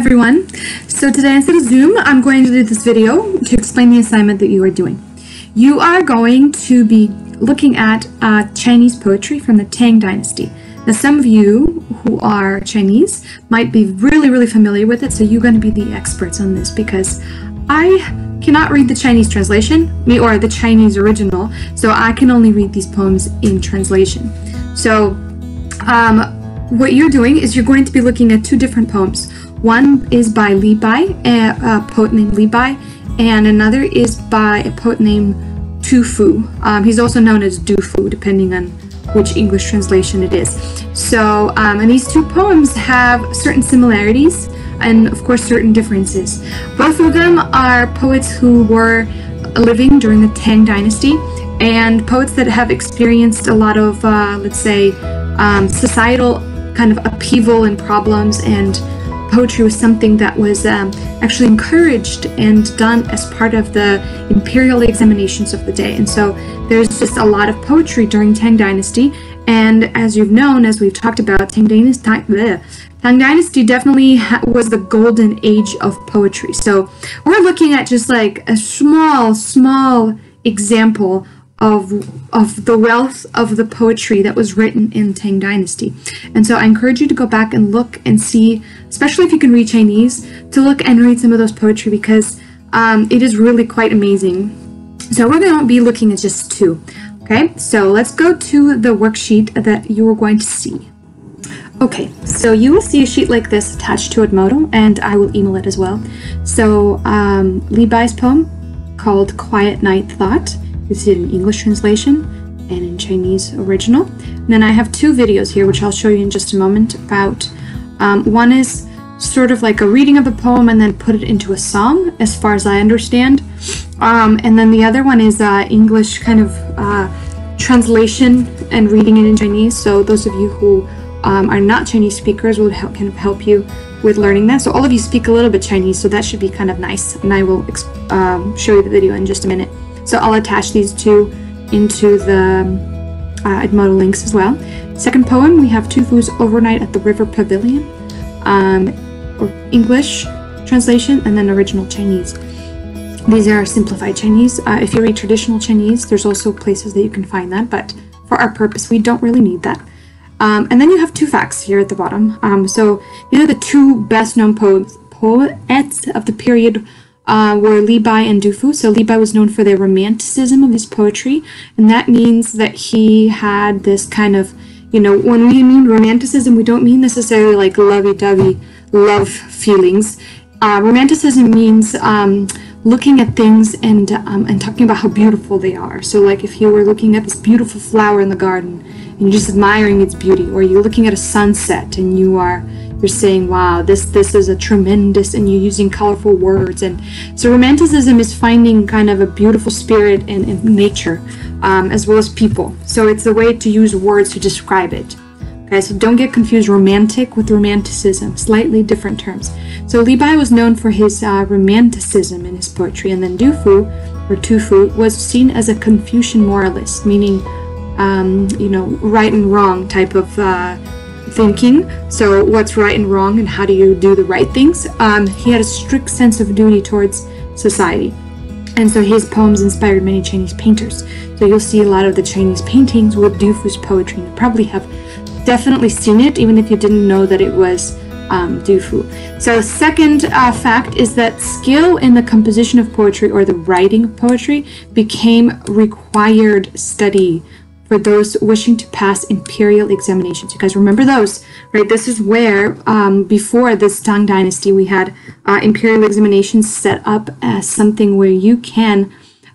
everyone. So today instead of Zoom, I'm going to do this video to explain the assignment that you are doing. You are going to be looking at uh, Chinese poetry from the Tang Dynasty. Now some of you who are Chinese might be really, really familiar with it, so you're going to be the experts on this because I cannot read the Chinese translation, me or the Chinese original, so I can only read these poems in translation. So um, what you're doing is you're going to be looking at two different poems. One is by Bai, a, poet named Li Bai, and another is by a poet named Tu Fu. Um, he's also known as Du Fu, depending on which English translation it is. So, um, and these two poems have certain similarities and, of course, certain differences. Both of them are poets who were living during the Tang Dynasty and poets that have experienced a lot of, uh, let's say, um, societal kind of upheaval and problems and poetry was something that was um, actually encouraged and done as part of the imperial examinations of the day. And so there's just a lot of poetry during Tang Dynasty. And as you've known, as we've talked about, Tang Dynasty, Tang Dynasty definitely was the golden age of poetry. So we're looking at just like a small, small example of of the wealth of the poetry that was written in Tang Dynasty. And so I encourage you to go back and look and see, especially if you can read Chinese, to look and read some of those poetry because um, it is really quite amazing. So we're going to be looking at just two. Okay, so let's go to the worksheet that you are going to see. Okay, so you will see a sheet like this attached to Edmodo, and I will email it as well. So um, Li Bai's poem called Quiet Night Thought this is in English translation and in Chinese original. And then I have two videos here, which I'll show you in just a moment about. Um, one is sort of like a reading of the poem and then put it into a song, as far as I understand. Um, and then the other one is uh, English kind of uh, translation and reading it in Chinese. So those of you who um, are not Chinese speakers will help, kind of help you with learning that. So all of you speak a little bit Chinese, so that should be kind of nice. And I will um, show you the video in just a minute. So I'll attach these two into the uh, Edmodo links as well. Second poem, we have Tu Fu's Overnight at the River Pavilion, um, or English translation, and then original Chinese. These are simplified Chinese. Uh, if you read traditional Chinese, there's also places that you can find that, but for our purpose, we don't really need that. Um, and then you have two facts here at the bottom. Um, so these are the two best known poets of the period uh, were Bai and Du Fu. So Bai was known for the romanticism of his poetry, and that means that he had this kind of, you know, when we mean romanticism, we don't mean necessarily like lovey-dovey love feelings. Uh, romanticism means um, looking at things and um, and talking about how beautiful they are. So like if you were looking at this beautiful flower in the garden and you're just admiring its beauty, or you're looking at a sunset and you are you're saying, wow, this this is a tremendous, and you're using colorful words. And so romanticism is finding kind of a beautiful spirit in, in nature, um, as well as people. So it's a way to use words to describe it. Okay, so don't get confused romantic with romanticism, slightly different terms. So Bai was known for his uh, romanticism in his poetry, and then Du Fu, or Tu Fu, was seen as a Confucian moralist, meaning, um, you know, right and wrong type of uh, thinking. So, what's right and wrong, and how do you do the right things? Um, he had a strict sense of duty towards society. And so his poems inspired many Chinese painters. So you'll see a lot of the Chinese paintings with Du Fu's poetry. You probably have definitely seen it, even if you didn't know that it was um, Du Fu. So second uh, fact is that skill in the composition of poetry or the writing of poetry became required study for those wishing to pass imperial examinations. You guys remember those, right? This is where, um, before this Tang Dynasty, we had uh, imperial examinations set up as something where you can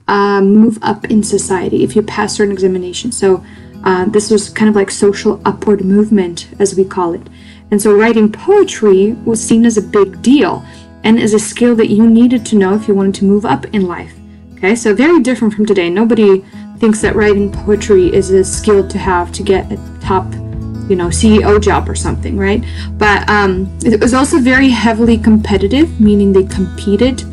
uh, move up in society if you pass certain examinations. So uh, this was kind of like social upward movement, as we call it. And so writing poetry was seen as a big deal and as a skill that you needed to know if you wanted to move up in life. Okay, so very different from today. Nobody thinks that writing poetry is a skill to have to get a top you know ceo job or something right but um, it was also very heavily competitive meaning they competed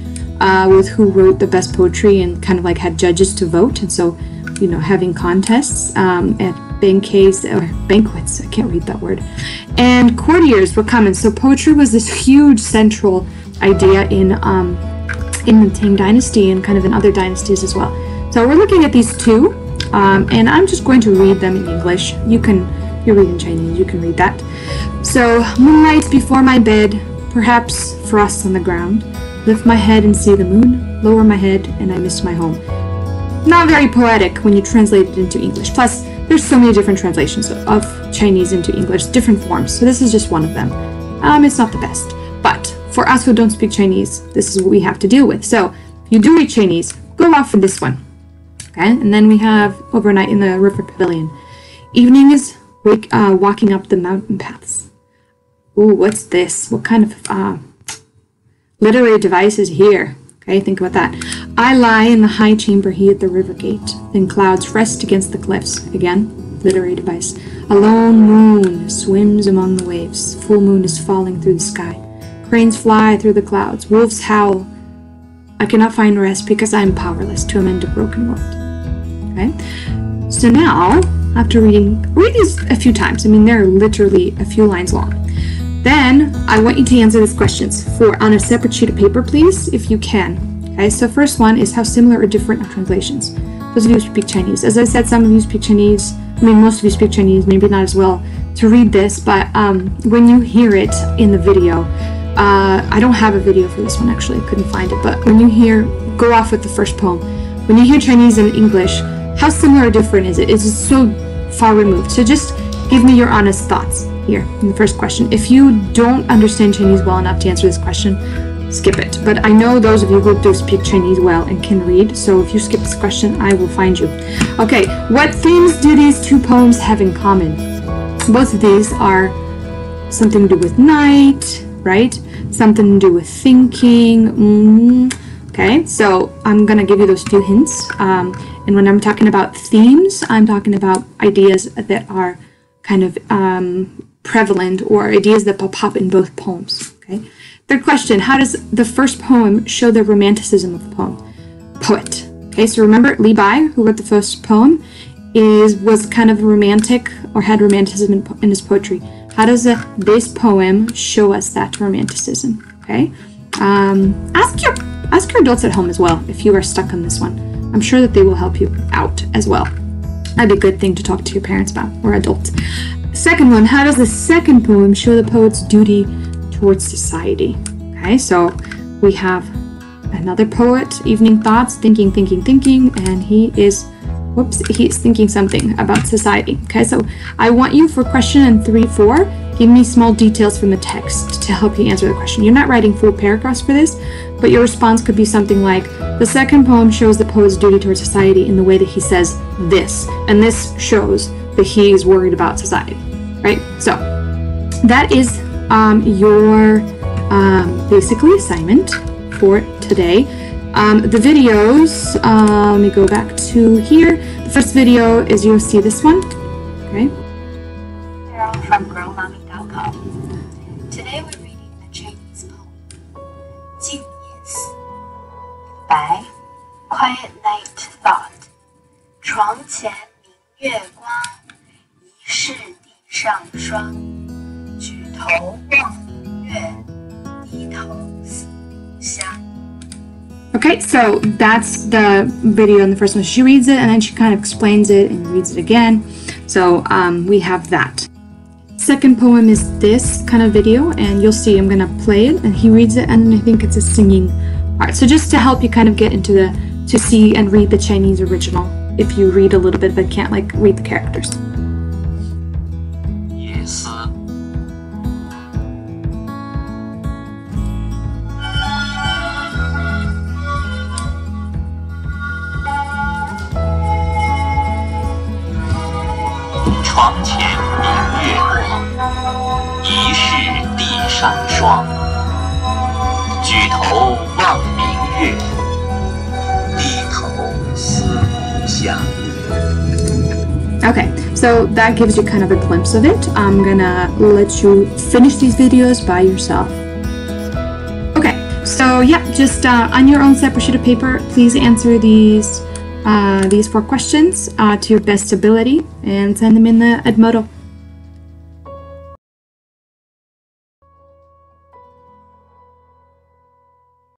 uh, with who wrote the best poetry and kind of like had judges to vote and so you know having contests um, at banquets or banquets. I can't read that word. And courtiers were common. So poetry was this huge central idea in um, in the Tang Dynasty and kind of in other dynasties as well. So we're looking at these two, um, and I'm just going to read them in English. You can you read in Chinese. You can read that. So moonlight before my bed, perhaps frost on the ground. Lift my head and see the moon. Lower my head and I miss my home. Not very poetic when you translate it into English. Plus, there's so many different translations of Chinese into English, different forms. So this is just one of them. Um, it's not the best, but for us who don't speak Chinese, this is what we have to deal with. So if you do read Chinese, go off for this one. Okay, and then we have overnight in the river pavilion. Evening is wake, uh, walking up the mountain paths. Ooh, what's this? What kind of uh, literary device is here? Okay, think about that. I lie in the high chamber, he at the river gate. Then clouds rest against the cliffs. Again, literary device. A lone moon swims among the waves. Full moon is falling through the sky. Cranes fly through the clouds. Wolves howl. I cannot find rest because I am powerless to amend a broken world. Okay? So now, after reading, read these a few times. I mean, they're literally a few lines long. Then I want you to answer these questions for on a separate sheet of paper, please, if you can. Okay, so first one is how similar or different are translations? Those of you who speak Chinese. As I said, some of you speak Chinese. I mean, most of you speak Chinese, maybe not as well to read this, but um, when you hear it in the video, uh, I don't have a video for this one actually, I couldn't find it, but when you hear, go off with the first poem. When you hear Chinese and English, how similar or different is it? it? Is it so far removed? So just give me your honest thoughts here in the first question. If you don't understand Chinese well enough to answer this question, skip it. But I know those of you who do speak Chinese well and can read, so if you skip this question, I will find you. Okay, what themes do these two poems have in common? Both of these are something to do with night, right? Something to do with thinking. Mm. Okay, so I'm gonna give you those two hints. Um, and when I'm talking about themes, I'm talking about ideas that are kind of um, prevalent or ideas that pop up in both poems. Okay. Third question: How does the first poem show the romanticism of the poem? Poet. Okay, so remember Bai, who wrote the first poem, is was kind of romantic or had romanticism in, in his poetry. How does uh, this poem show us that romanticism? Okay, um, ask your ask your adults at home as well if you are stuck on this one. I'm sure that they will help you out as well. That'd be a good thing to talk to your parents about or adults. Second one, how does the second poem show the poet's duty towards society? Okay, so we have another poet, Evening Thoughts, thinking, thinking, thinking, and he is, whoops, he's thinking something about society. Okay, so I want you for question and three, four, give me small details from the text to help you answer the question. You're not writing full paragraphs for this, but your response could be something like, the second poem shows the poet's duty towards society in the way that he says this, and this shows that he's worried about society, right? So that is um, your um, basically assignment for today. Um, the videos, uh, let me go back to here. The first video is you'll see this one, okay? From growmommy.com. Today we're Okay, so that's the video in the first one. She reads it and then she kind of explains it and reads it again. So um, we have that. Second poem is this kind of video, and you'll see I'm gonna play it and he reads it, and I think it's a singing part. So just to help you kind of get into the to see and read the Chinese original if you read a little bit but can't like read the characters. 夜床前明月光，疑是地上霜。举头望明月，低头思故乡。 Okay, so that gives you kind of a glimpse of it. I'm gonna let you finish these videos by yourself. Okay, so yeah, just uh, on your own separate sheet of paper, please answer these uh, these four questions uh, to your best ability and send them in the Edmodo.